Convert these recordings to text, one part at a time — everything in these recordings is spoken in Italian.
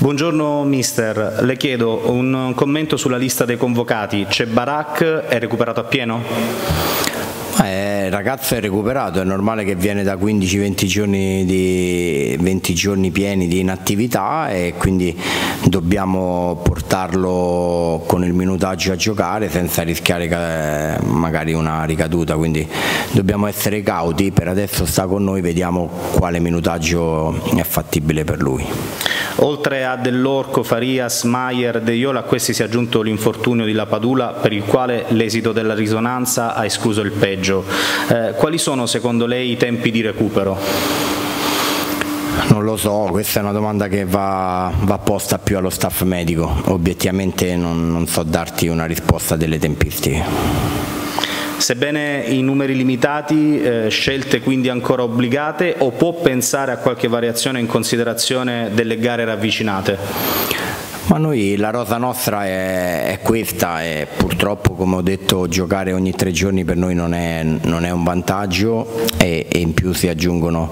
Buongiorno mister, le chiedo un commento sulla lista dei convocati. C'è Barak, è recuperato appieno? Eh, il ragazzo è recuperato, è normale che viene da 15-20 giorni, di, 20 giorni pieni di inattività e quindi dobbiamo portarlo con il minutaggio a giocare senza rischiare eh, magari una ricaduta, quindi dobbiamo essere cauti, per adesso sta con noi, vediamo quale minutaggio è fattibile per lui. Oltre a Dell'Orco, Farias, Maier, De Iola, a questi si è aggiunto l'infortunio di Lapadula per il quale l'esito della risonanza ha escluso il peggio. Eh, quali sono secondo lei i tempi di recupero? Non lo so, questa è una domanda che va, va posta più allo staff medico, obiettivamente non, non so darti una risposta delle tempistiche. Sebbene i numeri limitati, eh, scelte quindi ancora obbligate o può pensare a qualche variazione in considerazione delle gare ravvicinate? Ma noi la rosa nostra è, è, questa e purtroppo come ho detto giocare ogni tre giorni per noi non è, non è un vantaggio e, e, in più si aggiungono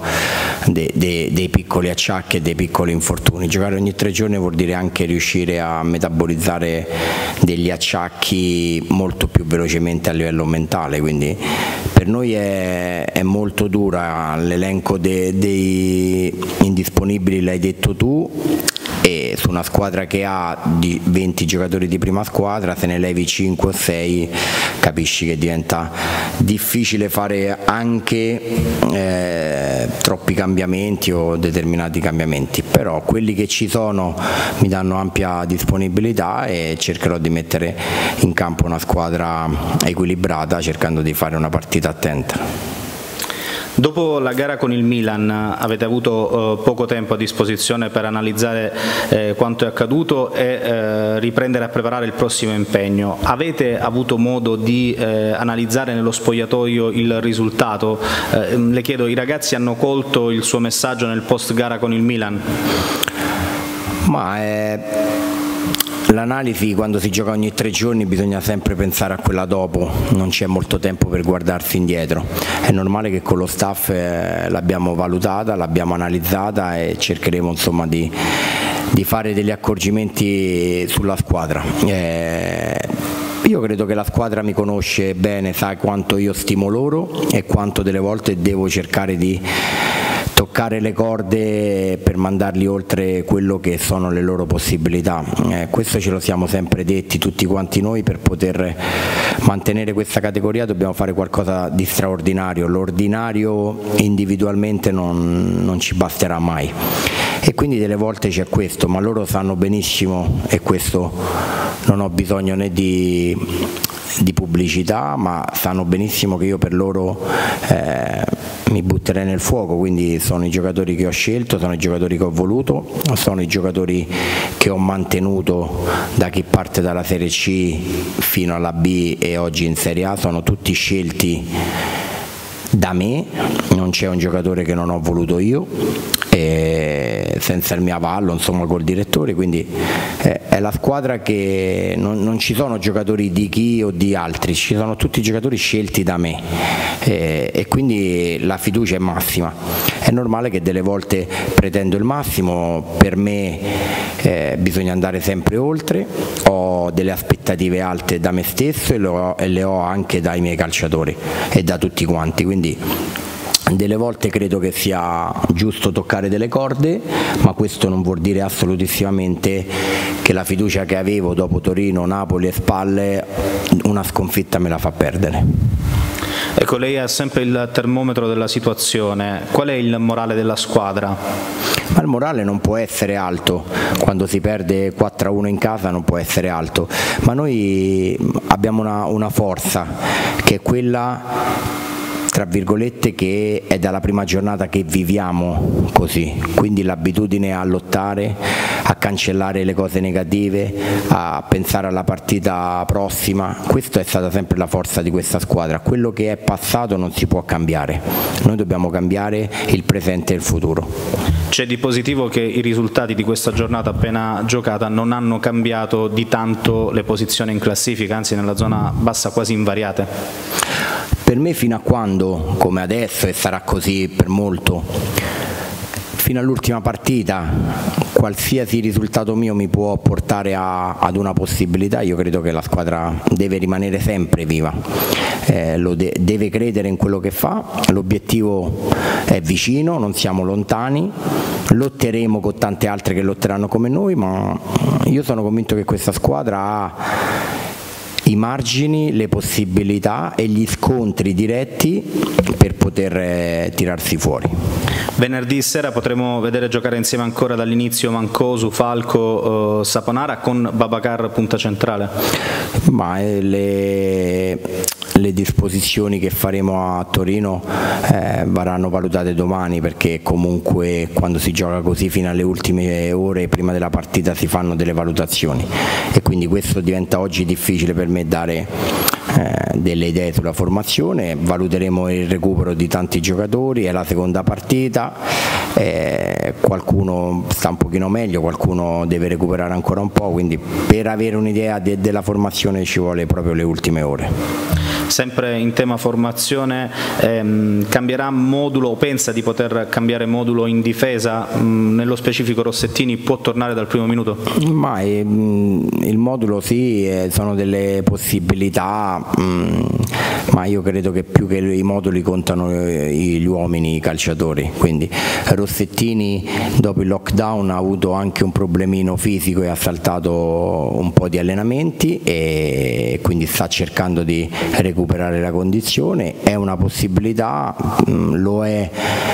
de, de, dei piccoli acciacchi e dei piccoli infortuni. Giocare ogni tre giorni vuol dire anche riuscire a metabolizzare degli acciacchi molto più velocemente a livello mentale, quindi per noi è, è molto dura l'elenco dei, dei indisponibili, l'hai detto tu, e su una squadra che ha 20 giocatori di prima squadra se ne levi 5 o 6 capisci che diventa difficile fare anche eh, troppi cambiamenti o determinati cambiamenti però quelli che ci sono mi danno ampia disponibilità e cercherò di mettere in campo una squadra equilibrata cercando di fare una partita attenta. Dopo la gara con il Milan avete avuto eh, poco tempo a disposizione per analizzare eh, quanto è accaduto e eh, riprendere a preparare il prossimo impegno. Avete avuto modo di eh, analizzare nello spogliatoio il risultato? Eh, le chiedo, i ragazzi hanno colto il suo messaggio nel post gara con il Milan? Ma è L'analisi quando si gioca ogni tre giorni bisogna sempre pensare a quella dopo, non c'è molto tempo per guardarsi indietro. È normale che con lo staff eh, l'abbiamo valutata, l'abbiamo analizzata e cercheremo insomma, di, di, fare degli accorgimenti sulla squadra. Eh, io credo che la squadra mi conosce bene, sa quanto io stimo loro e quanto delle volte devo cercare di toccare le corde per mandarli oltre quello che sono le loro possibilità. Eh, questo ce lo siamo sempre detti tutti quanti noi. Per poter mantenere questa categoria dobbiamo fare qualcosa di straordinario, l'ordinario individualmente non, non ci basterà mai. E quindi delle volte c'è questo, ma loro sanno benissimo e questo non ho bisogno né di, di pubblicità, ma sanno benissimo che io per loro eh, mi butterei nel fuoco, quindi sono i giocatori che ho scelto, sono i giocatori che ho voluto, sono i giocatori che ho mantenuto da chi parte dalla Serie C fino alla B e oggi in Serie A, sono tutti scelti da me, non c'è un giocatore che non ho voluto io, senza il mio avallo, insomma col direttore, quindi eh, è la squadra che non, non, ci sono giocatori di chi o di altri, ci sono tutti giocatori scelti da me eh, e quindi la fiducia è massima. È normale che delle volte pretendo il massimo, per me eh, bisogna andare sempre oltre, ho delle aspettative alte da me stesso e, ho, e le ho anche dai miei calciatori e da tutti quanti, quindi delle volte credo che sia giusto toccare delle corde, ma questo non vuol dire assolutissimamente che la fiducia che avevo dopo Torino, Napoli e Spalle una sconfitta me la fa perdere. Ecco, lei ha sempre il termometro della situazione, qual è il morale della squadra? Ma il morale non può essere alto, quando si perde 4-1 in casa non può essere alto, ma noi abbiamo una, una forza che è quella tra virgolette che è dalla prima giornata che viviamo così, quindi l'abitudine a lottare, a cancellare le cose negative, a pensare alla partita prossima, questa è stata sempre la forza di questa squadra, quello che è passato non si può cambiare, noi dobbiamo cambiare il presente e il futuro. C'è di positivo che i risultati di questa giornata appena giocata non hanno cambiato di tanto le posizioni in classifica, anzi nella zona bassa quasi invariate? Per me fino a quando, come adesso e sarà così per molto, fino all'ultima partita qualsiasi risultato mio mi può portare a, ad una possibilità, io credo che la squadra deve rimanere sempre viva, eh, de deve credere in quello che fa, l'obiettivo è vicino, non siamo lontani, lotteremo con tante altre che lotteranno come noi, ma io sono convinto che questa squadra ha i margini, le possibilità e gli scontri diretti per poter eh, tirarsi fuori. Venerdì sera potremo vedere giocare insieme ancora dall'inizio Mancosu, Falco, eh, Saponara con Babacar punta centrale? Ma eh, le, le, disposizioni che faremo a Torino eh, varranno valutate domani perché comunque quando si gioca così fino alle ultime ore prima della partita si fanno delle valutazioni e quindi questo diventa oggi difficile per me dare eh, delle idee sulla formazione, valuteremo il recupero di tanti giocatori, è la seconda partita, eh, qualcuno sta un pochino meglio, qualcuno deve recuperare ancora un po', quindi per avere un'idea de della formazione ci vuole proprio le ultime ore. Sempre in tema formazione, ehm, cambierà modulo o pensa di poter cambiare modulo in difesa? Mm, nello specifico Rossettini può tornare dal primo minuto? Ma ehm, il modulo sì, eh, sono delle possibilità Mm, ma io credo che più che i moduli contano eh, gli uomini, i calciatori, quindi Rossettini dopo il lockdown ha avuto anche un problemino fisico e ha saltato un po' di allenamenti e quindi sta cercando di recuperare la condizione, è una possibilità, mm, lo è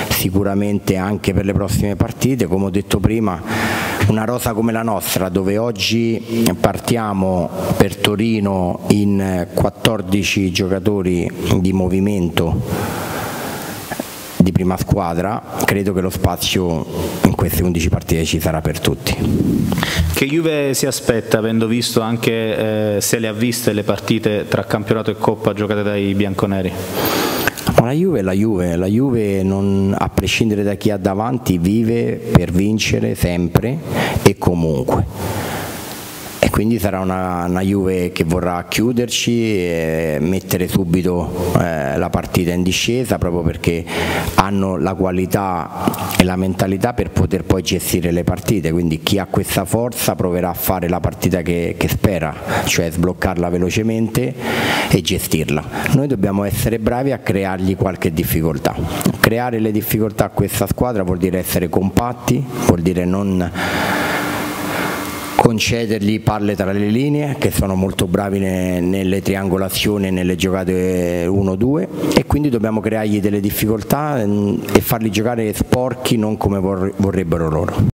sicuramente anche per le prossime partite, come ho detto prima una rosa come la nostra dove oggi partiamo per Torino in 14 giocatori di movimento di prima squadra, credo che lo spazio in queste 11 partite ci sarà per tutti. Che Juve si aspetta avendo visto anche eh, se le ha viste le partite tra campionato e coppa giocate dai bianconeri? La Juve è la Juve, la Juve non, a prescindere da chi ha davanti vive per vincere sempre e comunque quindi sarà una, una Juve che vorrà chiuderci e mettere subito eh, la partita in discesa proprio perché hanno la qualità e la mentalità per poter poi gestire le partite, quindi chi ha questa forza proverà a fare la partita che, che spera, cioè sbloccarla velocemente e gestirla. Noi dobbiamo essere bravi a creargli qualche difficoltà. Creare le difficoltà a questa squadra vuol dire essere compatti, vuol dire non concedergli palle tra le linee che sono molto bravi ne, nelle triangolazioni e nelle giocate 1-2 e quindi dobbiamo creargli delle difficoltà mm, e farli giocare sporchi non come vorrebbero loro.